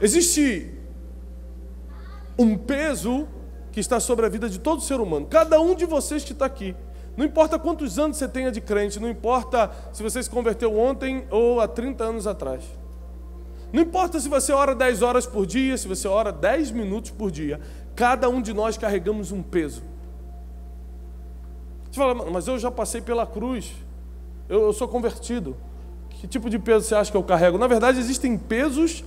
Existe um peso que está sobre a vida de todo ser humano. Cada um de vocês que está aqui. Não importa quantos anos você tenha de crente, não importa se você se converteu ontem ou há 30 anos atrás. Não importa se você ora 10 horas por dia, se você ora 10 minutos por dia. Cada um de nós carregamos um peso. Você fala, mas eu já passei pela cruz, eu, eu sou convertido. Que tipo de peso você acha que eu carrego? Na verdade, existem pesos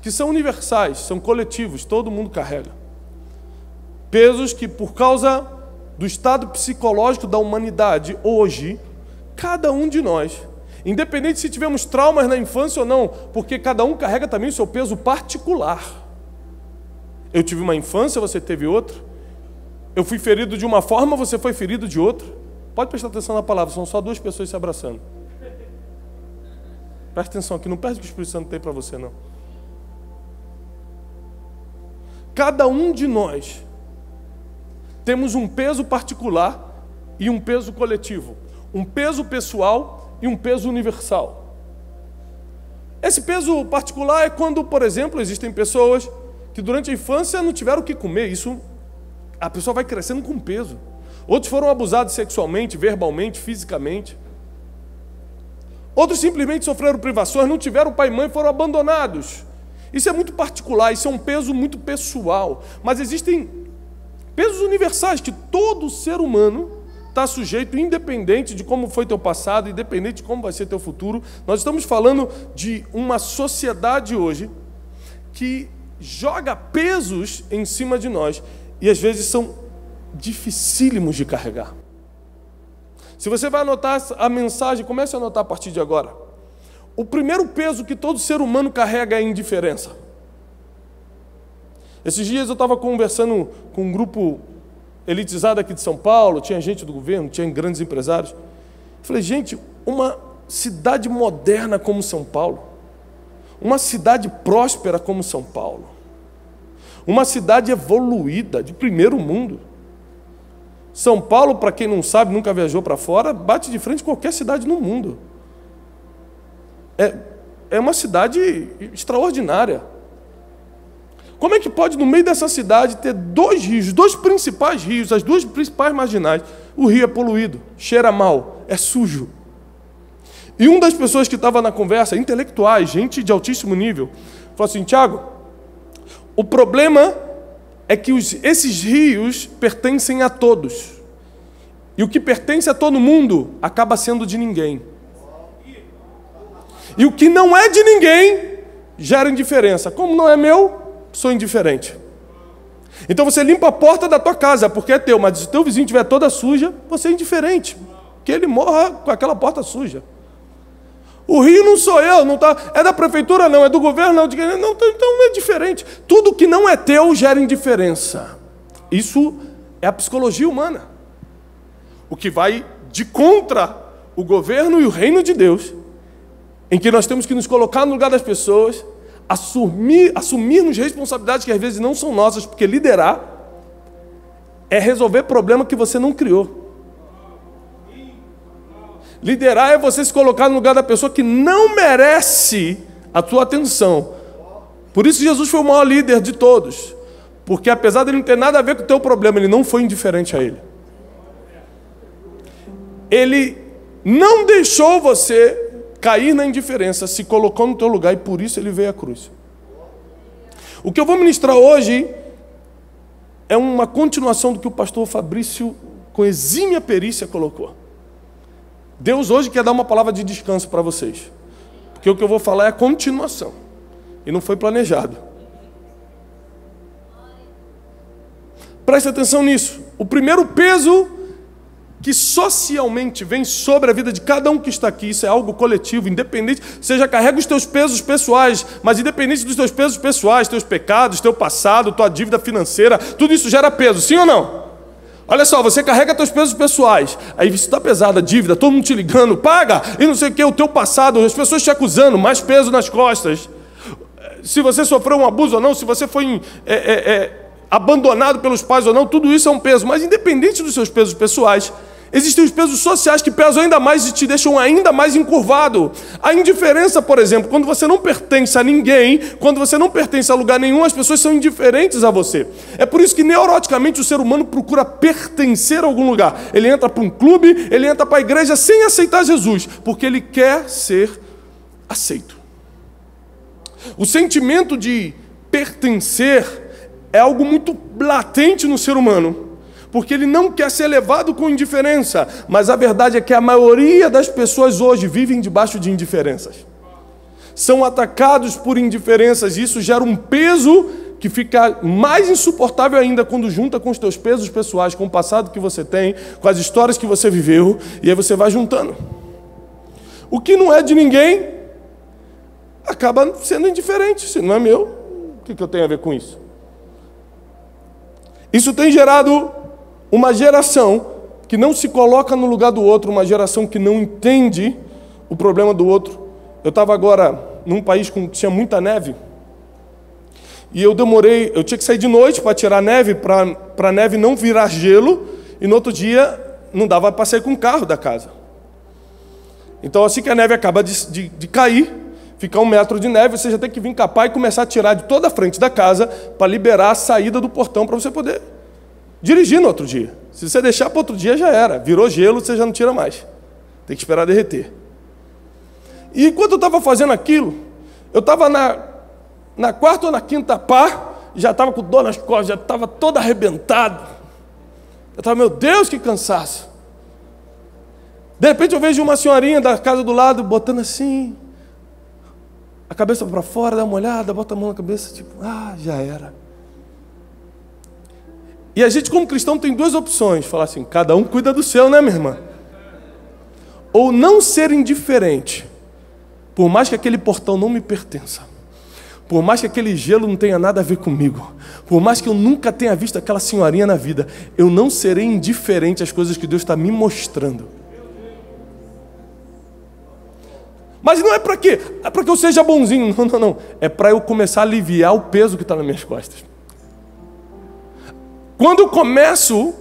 que são universais, são coletivos, todo mundo carrega. Pesos que, por causa do estado psicológico da humanidade hoje, cada um de nós, independente se tivemos traumas na infância ou não, porque cada um carrega também o seu peso particular. Eu tive uma infância, você teve outra. Eu fui ferido de uma forma, você foi ferido de outra. Pode prestar atenção na palavra, são só duas pessoas se abraçando. Presta atenção aqui, não perde o que o Espírito Santo tem para você, não. Cada um de nós temos um peso particular e um peso coletivo, um peso pessoal e um peso universal. Esse peso particular é quando, por exemplo, existem pessoas que durante a infância não tiveram o que comer, isso a pessoa vai crescendo com peso. Outros foram abusados sexualmente, verbalmente, fisicamente. Outros simplesmente sofreram privações, não tiveram pai e mãe, foram abandonados. Isso é muito particular, isso é um peso muito pessoal. Mas existem pesos universais que todo ser humano está sujeito, independente de como foi teu passado, independente de como vai ser teu futuro. Nós estamos falando de uma sociedade hoje que joga pesos em cima de nós e às vezes são dificílimos de carregar. Se você vai anotar a mensagem, comece a anotar a partir de agora. O primeiro peso que todo ser humano carrega é a indiferença. Esses dias eu estava conversando com um grupo elitizado aqui de São Paulo, tinha gente do governo, tinha grandes empresários. falei, gente, uma cidade moderna como São Paulo, uma cidade próspera como São Paulo, uma cidade evoluída, de primeiro mundo. São Paulo, para quem não sabe, nunca viajou para fora, bate de frente com qualquer cidade no mundo é, é uma cidade extraordinária. Como é que pode, no meio dessa cidade, ter dois rios, dois principais rios, as duas principais marginais? O rio é poluído, cheira mal, é sujo. E uma das pessoas que estava na conversa, intelectuais, gente de altíssimo nível, falou assim: Tiago, o problema é que os, esses rios pertencem a todos. E o que pertence a todo mundo acaba sendo de ninguém. E o que não é de ninguém gera indiferença. Como não é meu, sou indiferente. Então você limpa a porta da tua casa porque é teu, mas se o teu vizinho estiver toda suja, você é indiferente. Que ele morra com aquela porta suja. O rio não sou eu, não tá, é da prefeitura não, é do governo não, não, então é diferente. Tudo que não é teu gera indiferença. Isso é a psicologia humana. O que vai de contra o governo e o reino de Deus em que nós temos que nos colocar no lugar das pessoas, assumir, assumirmos responsabilidades que às vezes não são nossas, porque liderar é resolver problema que você não criou. Liderar é você se colocar no lugar da pessoa que não merece a tua atenção. Por isso Jesus foi o maior líder de todos. Porque apesar de ele não ter nada a ver com o teu problema, ele não foi indiferente a ele. Ele não deixou você cair na indiferença, se colocou no teu lugar e por isso ele veio à cruz. O que eu vou ministrar hoje é uma continuação do que o pastor Fabrício, com exímia perícia, colocou. Deus hoje quer dar uma palavra de descanso para vocês, porque o que eu vou falar é a continuação e não foi planejado. Preste atenção nisso. O primeiro peso que socialmente vem sobre a vida de cada um que está aqui, isso é algo coletivo, independente, seja carrega os teus pesos pessoais, mas independente dos teus pesos pessoais, teus pecados, teu passado, tua dívida financeira, tudo isso gera peso, sim ou não? Olha só, você carrega teus pesos pessoais, aí isso está pesado, a dívida, todo mundo te ligando, paga, e não sei o que, o teu passado, as pessoas te acusando, mais peso nas costas. Se você sofreu um abuso ou não, se você foi é, é, é, abandonado pelos pais ou não, tudo isso é um peso, mas independente dos seus pesos pessoais, Existem os pesos sociais que pesam ainda mais e te deixam ainda mais encurvado. A indiferença, por exemplo, quando você não pertence a ninguém, quando você não pertence a lugar nenhum, as pessoas são indiferentes a você. É por isso que neuroticamente o ser humano procura pertencer a algum lugar. Ele entra para um clube, ele entra para a igreja sem aceitar Jesus, porque ele quer ser aceito. O sentimento de pertencer é algo muito latente no ser humano porque ele não quer ser levado com indiferença, mas a verdade é que a maioria das pessoas hoje vivem debaixo de indiferenças. São atacados por indiferenças, e isso gera um peso que fica mais insuportável ainda quando junta com os teus pesos pessoais, com o passado que você tem, com as histórias que você viveu, e aí você vai juntando. O que não é de ninguém acaba sendo indiferente, se não é meu, o que eu tenho a ver com isso? Isso tem gerado uma geração que não se coloca no lugar do outro, uma geração que não entende o problema do outro. Eu estava agora num país que tinha muita neve. E eu demorei, eu tinha que sair de noite para tirar neve, para a neve não virar gelo, e no outro dia não dava para sair com o carro da casa. Então, assim que a neve acaba de, de, de cair, ficar um metro de neve, você já tem que vir capaz e começar a tirar de toda a frente da casa para liberar a saída do portão para você poder dirigir no outro dia. Se você deixar para outro dia, já era. Virou gelo, você já não tira mais. Tem que esperar derreter. E enquanto eu estava fazendo aquilo, eu estava na, na quarta ou na quinta pá, já estava com dor nas costas, já estava todo arrebentado. Eu estava, meu Deus, que cansaço. De repente eu vejo uma senhorinha da casa do lado botando assim, a cabeça para fora, dá uma olhada, bota a mão na cabeça, tipo, ah, já era. E a gente, como cristão, tem duas opções: falar assim, cada um cuida do seu, né, minha irmã? Ou não ser indiferente, por mais que aquele portão não me pertença, por mais que aquele gelo não tenha nada a ver comigo, por mais que eu nunca tenha visto aquela senhorinha na vida, eu não serei indiferente às coisas que Deus está me mostrando. Mas não é para quê? É para que eu seja bonzinho. Não, não, não. É para eu começar a aliviar o peso que está nas minhas costas. Quando eu começo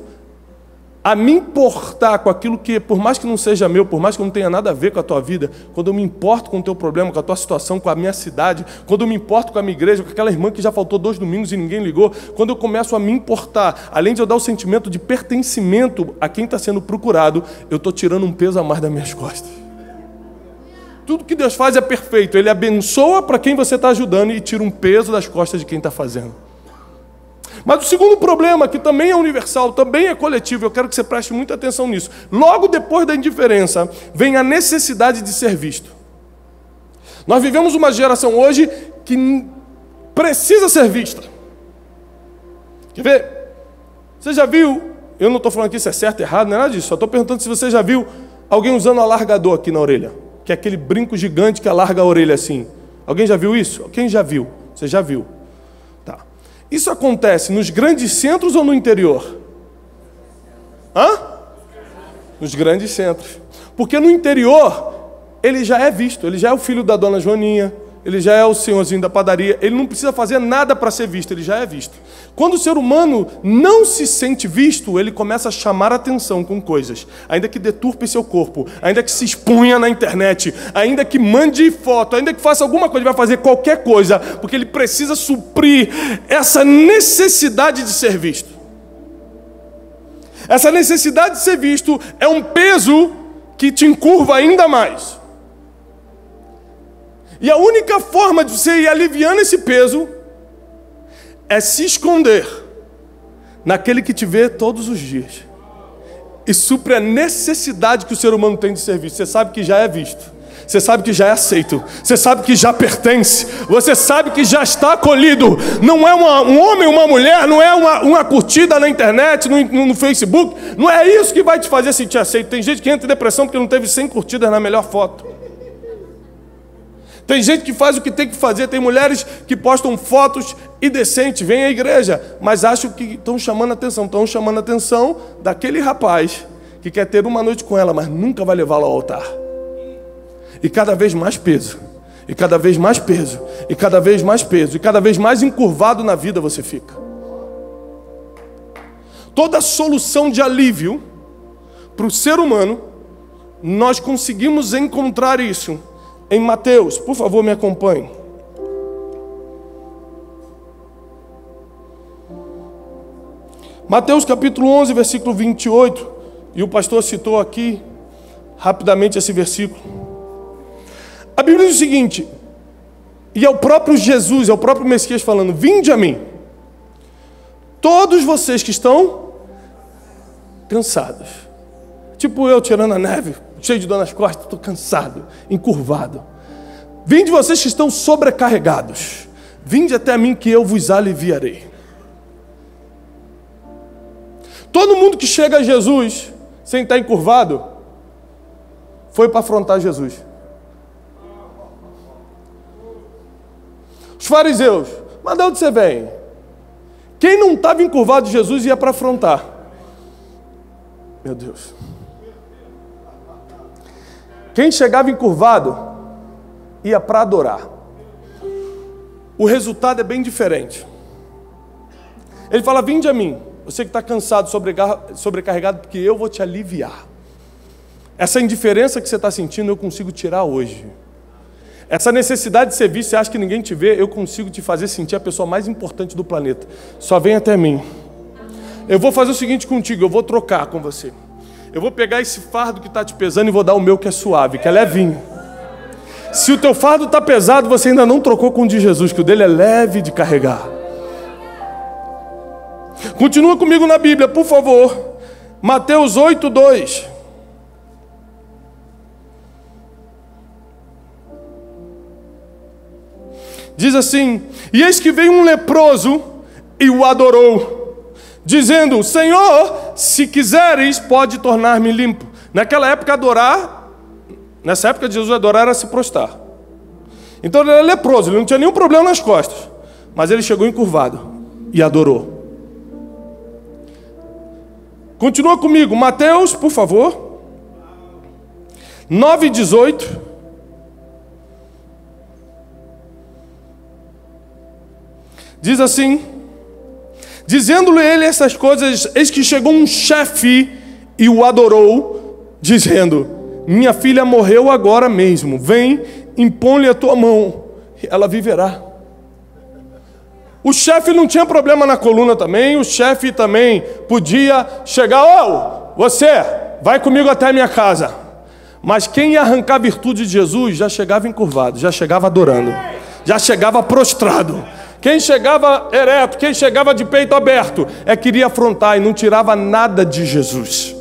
a me importar com aquilo que, por mais que não seja meu, por mais que não tenha nada a ver com a tua vida, quando eu me importo com o teu problema, com a tua situação, com a minha cidade, quando eu me importo com a minha igreja, com aquela irmã que já faltou dois domingos e ninguém ligou, quando eu começo a me importar, além de eu dar o sentimento de pertencimento a quem está sendo procurado, eu estou tirando um peso a mais das minhas costas. Tudo que Deus faz é perfeito, Ele abençoa para quem você está ajudando e tira um peso das costas de quem está fazendo. Mas o segundo problema, que também é universal, também é coletivo, eu quero que você preste muita atenção nisso. Logo depois da indiferença, vem a necessidade de ser visto. Nós vivemos uma geração hoje que precisa ser vista. Quer ver? Você já viu? Eu não estou falando aqui se é certo errado, não é nada disso. Só estou perguntando se você já viu alguém usando um alargador aqui na orelha. Que é aquele brinco gigante que alarga a orelha assim. Alguém já viu isso? Quem já viu? Você já viu. Isso acontece nos grandes centros ou no interior? Hã? Nos grandes centros. Porque no interior, ele já é visto, ele já é o filho da dona Joaninha, ele já é o senhorzinho da padaria, ele não precisa fazer nada para ser visto, ele já é visto. Quando o ser humano não se sente visto, ele começa a chamar atenção com coisas, ainda que deturpe seu corpo, ainda que se expunha na internet, ainda que mande foto, ainda que faça alguma coisa, ele vai fazer qualquer coisa, porque ele precisa suprir essa necessidade de ser visto. Essa necessidade de ser visto é um peso que te encurva ainda mais. E a única forma de você ir aliviando esse peso é se esconder naquele que te vê todos os dias. E supre a necessidade que o ser humano tem de ser visto. Você sabe que já é visto. Você sabe que já é aceito. Você sabe que já pertence. Você sabe que já está acolhido. Não é uma, um homem, uma mulher, não é uma, uma curtida na internet, no, no, no, Facebook. Não é isso que vai te fazer sentir aceito. Tem gente que entra em depressão porque não teve 100 curtidas na melhor foto. Tem gente que faz o que tem que fazer, tem mulheres que postam fotos indecentes, vêm à igreja, mas acham que estão chamando atenção, estão chamando atenção daquele rapaz que quer ter uma noite com ela, mas nunca vai levá-la ao altar. E cada vez mais peso, e cada vez mais peso, e cada vez mais peso, e cada vez mais encurvado na vida você fica. Toda solução de alívio para o ser humano, nós conseguimos encontrar isso em Mateus. Por favor, me acompanhe. Mateus capítulo 11, versículo 28, e o pastor citou aqui rapidamente esse versículo. A Bíblia diz o seguinte: e é o próprio Jesus, é o próprio Messias falando: Vinde a mim, todos vocês que estão cansados. Tipo eu tirando a neve, cheio de dor nas costas, estou cansado, encurvado. Vinde vocês que estão sobrecarregados. Vinde até mim que eu vos aliviarei. Todo mundo que chega a Jesus sem estar encurvado foi para afrontar Jesus. Os fariseus, mas de onde você vem? Quem não estava encurvado de Jesus ia para afrontar. Meu Deus. Quem chegava encurvado ia para adorar. O resultado é bem diferente. Ele fala: Vinde a mim. Você que está cansado, sobrecarregado, porque eu vou te aliviar. Essa indiferença que você está sentindo, eu consigo tirar hoje. Essa necessidade de ser visto, você acha que ninguém te vê, eu consigo te fazer sentir a pessoa mais importante do planeta. Só vem até mim. Eu vou fazer o seguinte contigo, eu vou trocar com você. Eu vou pegar esse fardo que está te pesando e vou dar o meu que é suave, que é levinho. Se o teu fardo está pesado, você ainda não trocou com o de Jesus, que o dele é leve de carregar. Continua comigo na Bíblia, por favor. Mateus 8, 2. Diz assim: E eis que veio um leproso e o adorou, dizendo: Senhor, se quiseres, pode tornar-me limpo. Naquela época, adorar, nessa época Jesus, adorar era se prostrar. Então ele era leproso, ele não tinha nenhum problema nas costas, mas ele chegou encurvado e adorou. Continua comigo, Mateus, por favor. 9, 18. Diz assim: Dizendo-lhe ele essas coisas, eis que chegou um chefe e o adorou, dizendo: Minha filha morreu agora mesmo, vem, impõe-lhe a tua mão, ela viverá. O chefe não tinha problema na coluna também, o chefe também podia chegar, oh, você, vai comigo até a minha casa. Mas quem ia arrancar a virtude de Jesus já chegava encurvado, já chegava adorando, já chegava prostrado. Quem chegava ereto, quem chegava de peito aberto, é que iria afrontar e não tirava nada de Jesus.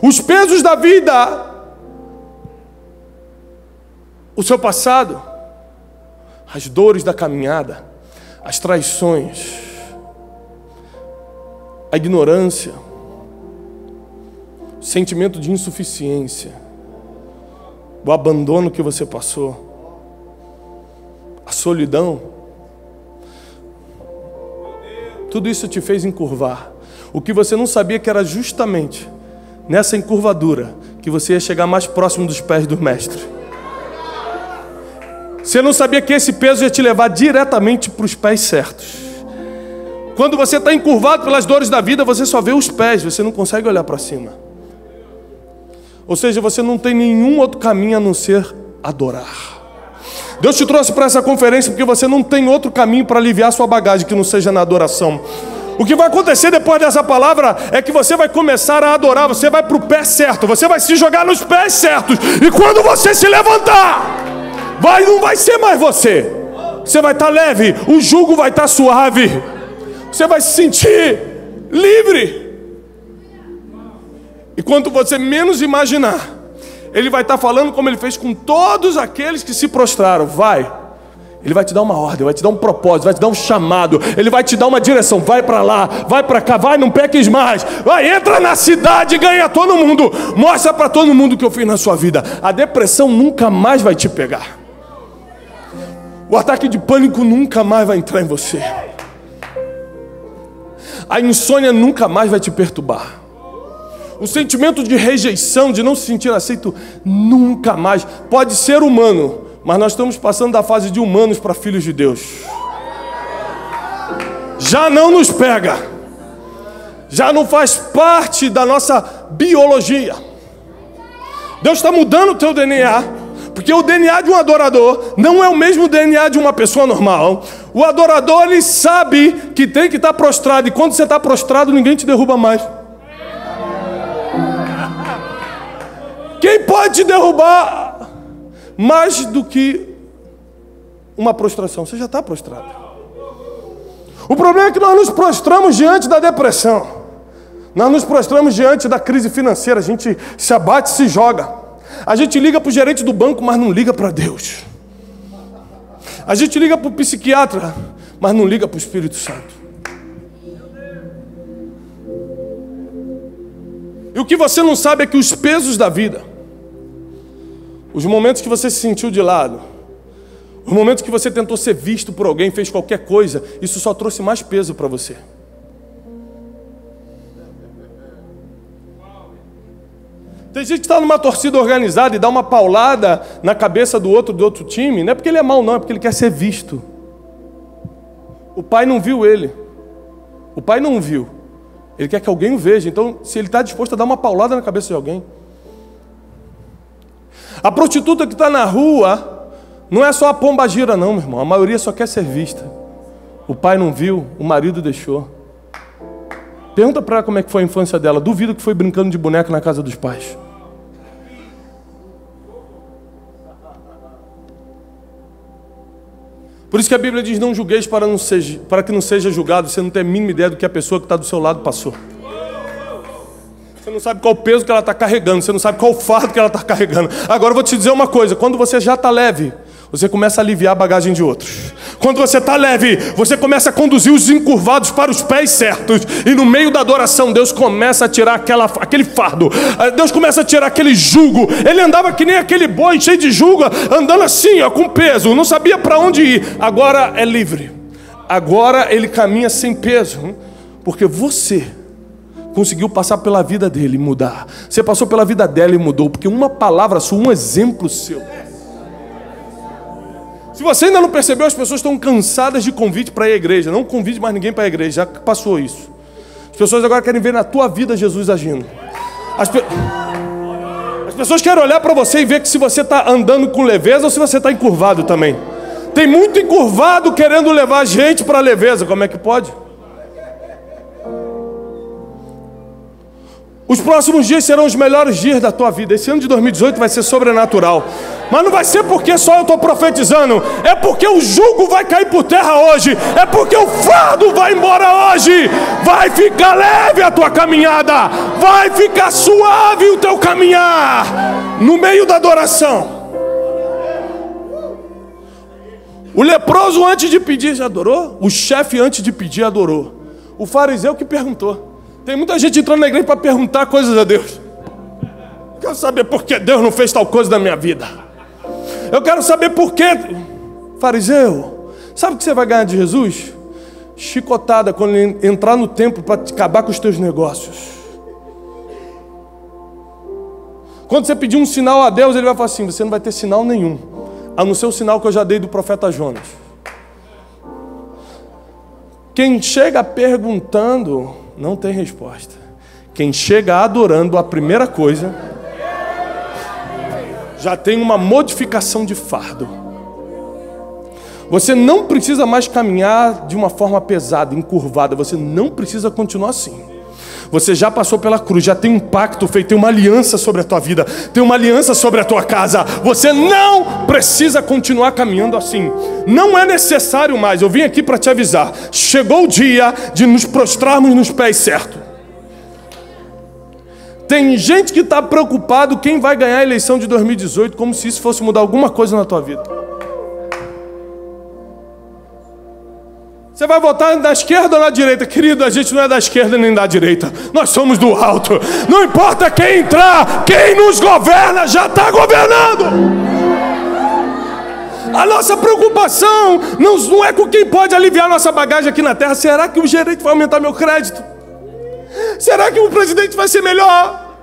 Os pesos da vida, o seu passado, as dores da caminhada, as traições, a ignorância, o sentimento de insuficiência, o abandono que você passou, a solidão, tudo isso te fez encurvar. O que você não sabia que era justamente nessa encurvadura que você ia chegar mais próximo dos pés do Mestre. Você não sabia que esse peso ia te levar diretamente para os pés certos. Quando você está encurvado pelas dores da vida, você só vê os pés, você não consegue olhar para cima. Ou seja, você não tem nenhum outro caminho a não ser adorar. Deus te trouxe para essa conferência porque você não tem outro caminho para aliviar sua bagagem que não seja na adoração. O que vai acontecer depois dessa palavra é que você vai começar a adorar, você vai para o pé certo, você vai se jogar nos pés certos, e quando você se levantar, vai não vai ser mais você. Você vai estar tá leve, o jugo vai estar tá suave. Você vai se sentir livre. E quanto você menos imaginar, ele vai estar tá falando como ele fez com todos aqueles que se prostraram. Vai. Ele vai te dar uma ordem, vai te dar um propósito, vai te dar um chamado, ele vai te dar uma direção. Vai para lá, vai para cá, vai, não peques mais. Vai, entra na cidade, ganha todo mundo. Mostra para todo mundo o que eu fiz na sua vida. A depressão nunca mais vai te pegar. O ataque de pânico nunca mais vai entrar em você. A insônia nunca mais vai te perturbar. O sentimento de rejeição, de não se sentir aceito, nunca mais. Pode ser humano, mas nós estamos passando da fase de humanos para filhos de Deus. Já não nos pega, já não faz parte da nossa biologia. Deus está mudando o teu DNA, porque o DNA de um adorador não é o mesmo DNA de uma pessoa normal. O adorador ele sabe que tem que estar tá prostrado, e quando você está prostrado, ninguém te derruba mais. Quem pode te derrubar mais do que uma prostração? Você já está prostrado. O problema é que nós nos prostramos diante da depressão. Nós nos prostramos diante da crise financeira, a gente se abate, se joga. A gente liga para o gerente do banco, mas não liga para Deus. A gente liga para o psiquiatra, mas não liga para o Espírito Santo. E o que você não sabe é que os pesos da vida, os momentos que você se sentiu de lado, os momentos que você tentou ser visto por alguém, fez qualquer coisa, isso só trouxe mais peso para você. Tem gente que está numa torcida organizada e dá uma paulada na cabeça do outro do outro time, não é porque ele é mau, não, é porque ele quer ser visto. O pai não viu ele. O pai não viu. Ele quer que alguém o veja. Então, se ele está disposto a dar uma paulada na cabeça de alguém. A prostituta que está na rua não é só a pomba gira, não, meu irmão. A maioria só quer ser vista. O pai não viu, o marido deixou. Pergunta para ela como é que foi a infância dela. Duvido que foi brincando de boneca na casa dos pais. Por isso que a Bíblia diz: não julgueis para, não seja, para que não seja julgado. Você não tem a mínima ideia do que a pessoa que está do seu lado passou. Você não sabe qual peso que ela está carregando. Você não sabe qual fardo que ela está carregando. Agora eu vou te dizer uma coisa: quando você já está leve, você começa a aliviar a bagagem de outros. Quando você está leve, você começa a conduzir os encurvados para os pés certos. E no meio da adoração, Deus começa a tirar aquela, aquele fardo. Ah, Deus começa a tirar aquele jugo. Ele andava que nem aquele boi cheio de jugo, andando assim, ó, com peso. Não sabia para onde ir. Agora é livre. Agora ele caminha sem peso. Porque você conseguiu passar pela vida dele e mudar. Você passou pela vida dela e mudou. Porque uma palavra sua, um exemplo seu se você ainda não percebeu, as pessoas estão cansadas de convite para à igreja. Não convide mais ninguém para a igreja, já passou isso. As pessoas agora querem ver na tua vida Jesus agindo. As, pe... As pessoas querem olhar para você e ver que se você está andando com leveza ou se você está encurvado também. Tem muito encurvado querendo levar a gente para a leveza. Como é que pode? Os próximos dias serão os melhores dias da tua vida. Esse ano de 2018 vai ser sobrenatural. Mas não vai ser porque só eu estou profetizando. É porque o jugo vai cair por terra hoje. É porque o fardo vai embora hoje. Vai ficar leve a tua caminhada. Vai ficar suave o teu caminhar. No meio da adoração. O leproso antes de pedir já adorou. O chefe antes de pedir adorou. O fariseu que perguntou. Tem muita gente entrando na igreja para perguntar coisas a Deus. Quero saber por que Deus não fez tal coisa na minha vida. Eu quero saber por que. Fariseu, sabe o que você vai ganhar de Jesus? Chicotada quando ele entrar no templo para acabar com os teus negócios. Quando você pedir um sinal a Deus, ele vai falar assim: você não vai ter sinal nenhum, a não ser o sinal que eu já dei do profeta Jonas. Quem chega perguntando, não tem resposta. Quem chega adorando a primeira coisa, já tem uma modificação de fardo. Você não precisa mais caminhar de uma forma pesada, encurvada. Você não precisa continuar assim. Você já passou pela cruz, já tem um pacto feito, tem uma aliança sobre a tua vida, tem uma aliança sobre a tua casa. Você não precisa continuar caminhando assim. Não é necessário mais. Eu vim aqui para te avisar. Chegou o dia de nos prostrarmos nos pés certos. Tem gente que está preocupado quem vai ganhar a eleição de 2018, como se isso fosse mudar alguma coisa na tua vida. Você vai votar na esquerda ou na direita? Querido, a gente não é da esquerda nem da direita. Nós somos do alto. Não importa quem entrar, quem nos governa já está governando. A nossa preocupação não, é com quem pode aliviar nossa bagagem aqui na terra. Será que o gerente vai aumentar meu crédito? Será que o presidente vai ser melhor?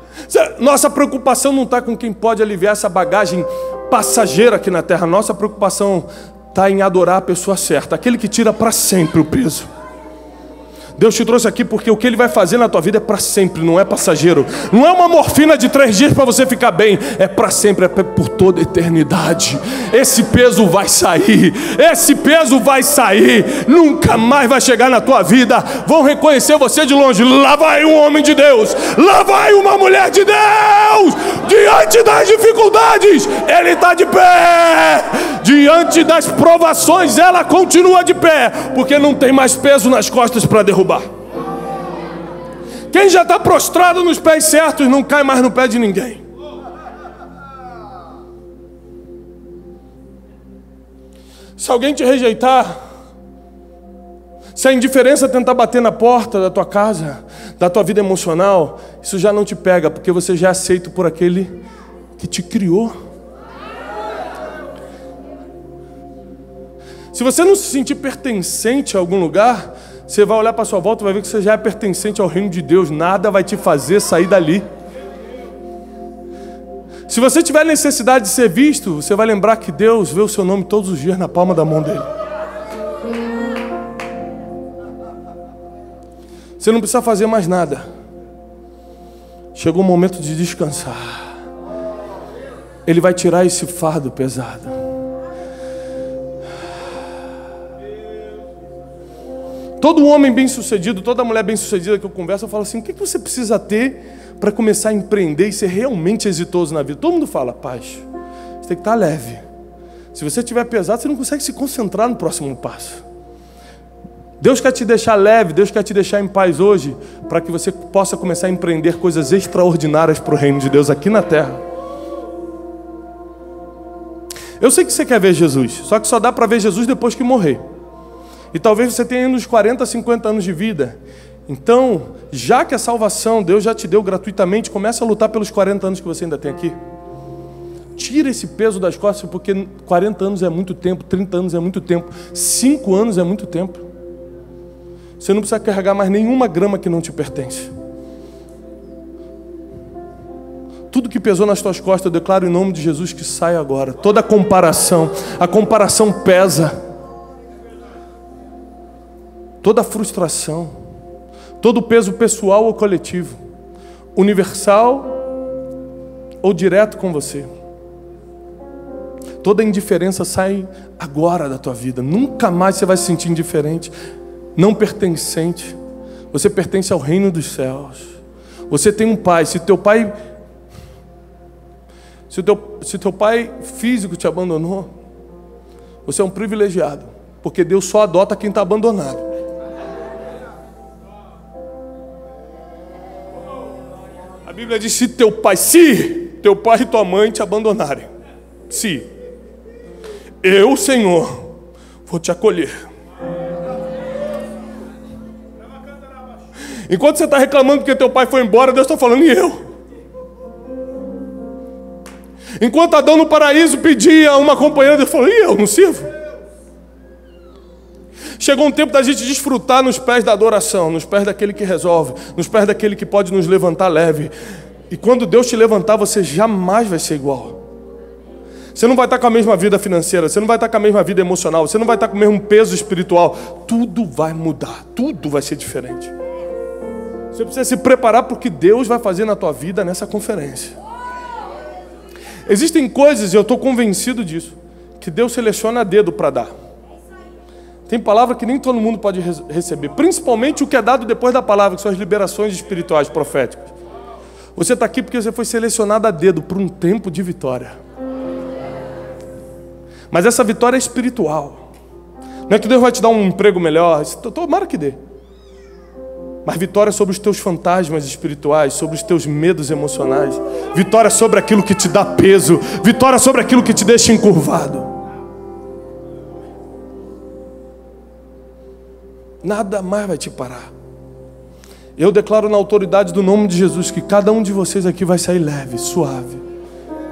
Nossa preocupação não está com quem pode aliviar essa bagagem passageira aqui na terra. Nossa preocupação está em adorar a pessoa certa, aquele que tira para sempre o peso. Deus te trouxe aqui porque o que Ele vai fazer na tua vida é para sempre, não é passageiro. Não é uma morfina de três dias para você ficar bem, é para sempre, é por toda a eternidade. Esse peso vai sair, esse peso vai sair, nunca mais vai chegar na tua vida. Vão reconhecer você de longe. Lá vai um homem de Deus, lá vai uma mulher de Deus, diante das dificuldades, ele está de pé, diante das provações, ela continua de pé, porque não tem mais peso nas costas para derrubar Quem já está prostrado nos pés certos não cai mais no pé de ninguém. Se alguém te rejeitar, se a indiferença tentar bater na porta da tua casa, da tua vida emocional, isso já não te pega, porque você já é aceito por aquele que te criou. Se você não se sentir pertencente a algum lugar, você vai olhar para sua volta e vai ver que você já é pertencente ao reino de Deus. Nada vai te fazer sair dali. Se você tiver necessidade de ser visto, você vai lembrar que Deus vê o seu nome todos os dias na palma da mão dele. Você não precisa fazer mais nada. Chegou o momento de descansar. Ele vai tirar esse fardo pesado. Todo homem bem-sucedido, toda mulher bem-sucedida que eu converso, eu falo assim: o que você precisa ter para começar a empreender e ser realmente exitoso na vida? Todo mundo fala: paz, você tem que estar leve. Se você estiver pesado, você não consegue se concentrar no próximo passo. Deus quer te deixar leve, Deus quer te deixar em paz hoje, para que você possa começar a empreender coisas extraordinárias para o reino de Deus aqui na terra. Eu sei que você quer ver Jesus, só que só dá para ver Jesus depois que morrer. E talvez você tenha uns 40, 50 anos de vida. Então, já que a salvação Deus já te deu gratuitamente, comece a lutar pelos 40 anos que você ainda tem aqui. Tira esse peso das costas, porque 40 anos é muito tempo, 30 anos é muito tempo, 5 anos é muito tempo. Você não precisa carregar mais nenhuma grama que não te pertence. Tudo que pesou nas tuas costas, eu declaro em nome de Jesus que sai agora. Toda comparação, a comparação pesa toda frustração, todo peso pessoal ou coletivo, universal ou direto com você. Toda indiferença sai agora da tua vida. Nunca mais você vai se sentir indiferente, não pertencente. Você pertence ao reino dos céus. Você tem um pai. Se teu pai se teu, se teu pai físico te abandonou, você é um privilegiado, porque Deus só adota quem está abandonado. Bíblia diz: se teu pai, se teu pai e tua mãe te abandonarem, se eu, Senhor, vou te acolher. Enquanto você está reclamando porque teu pai foi embora, Deus está falando, e eu? Enquanto Adão no paraíso pedia uma companheira, Deus falou, e eu não sirvo? Chegou um tempo da gente desfrutar nos pés da adoração, nos pés daquele que resolve, nos pés daquele que pode nos levantar leve. E quando Deus te levantar, você jamais vai ser igual. Você não vai estar com a mesma vida financeira, você não vai estar com a mesma vida emocional, você não vai estar com o mesmo peso espiritual. Tudo vai mudar, tudo vai ser diferente. Você precisa se preparar para o que Deus vai fazer na tua vida nessa conferência. Existem coisas, e eu estou convencido disso, que Deus seleciona a dedo para dar. Tem palavra que nem todo mundo pode receber, principalmente o que é dado depois da palavra, que são as liberações espirituais proféticas. Você está aqui porque você foi selecionado a dedo para um tempo de vitória. Mas essa vitória é espiritual. Não é que Deus vai te dar um emprego melhor, tomara que dê. Mas vitória sobre os teus fantasmas espirituais, sobre os teus medos emocionais. Vitória sobre aquilo que te dá peso. Vitória sobre aquilo que te deixa encurvado. Nada mais vai te parar. Eu declaro na autoridade do nome de Jesus que cada um de vocês aqui vai sair leve, suave.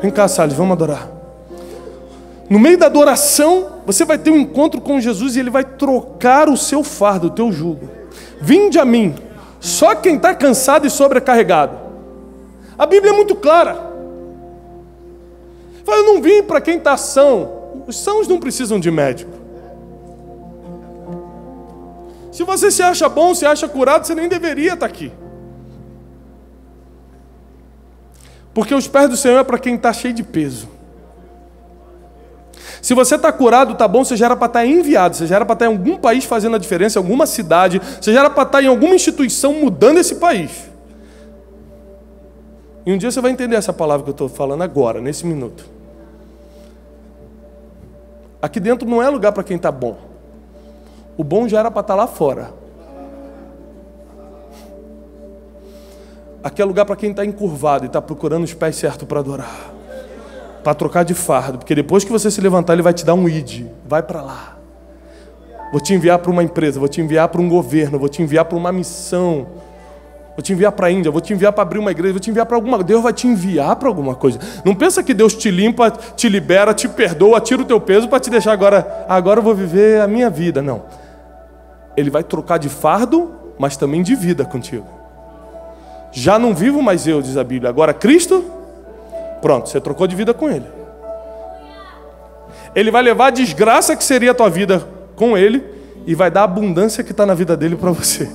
Vem cá, Salles, vamos adorar. No meio da adoração, você vai ter um encontro com Jesus e ele vai trocar o seu fardo, o teu jugo. Vinde a mim, só quem está cansado e sobrecarregado. A Bíblia é muito clara. Eu não vim para quem está são. Os sãos não precisam de médico. Se você se acha bom, se acha curado, você nem deveria estar aqui. Porque os pés do Senhor é para quem está cheio de peso. Se você está curado, está bom, você já era para estar tá enviado, você já era para estar tá em algum país fazendo a diferença, em alguma cidade, você já era para estar tá em alguma instituição mudando esse país. E um dia você vai entender essa palavra que eu estou falando agora, nesse minuto. Aqui dentro não é lugar para quem está bom. O bom já era para estar lá fora. Aqui é lugar para quem está encurvado e está procurando os pés certos para adorar para trocar de fardo, porque depois que você se levantar, ele vai te dar um id, vai para lá. Vou te enviar para uma empresa, vou te enviar para um governo, vou te enviar para uma missão, vou te enviar para a Índia, vou te enviar para abrir uma igreja, vou te enviar para alguma. Deus vai te enviar para alguma coisa. Não pensa que Deus te limpa, te libera, te perdoa, tira o teu peso para te deixar agora, agora eu vou viver a minha vida. Não. Ele vai trocar de fardo, mas também de vida contigo. Já não vivo mais eu, diz a Bíblia. Agora Cristo Pronto, você trocou de vida com Ele. Ele vai levar a desgraça que seria a tua vida com Ele e vai dar a abundância que está na vida dele para você.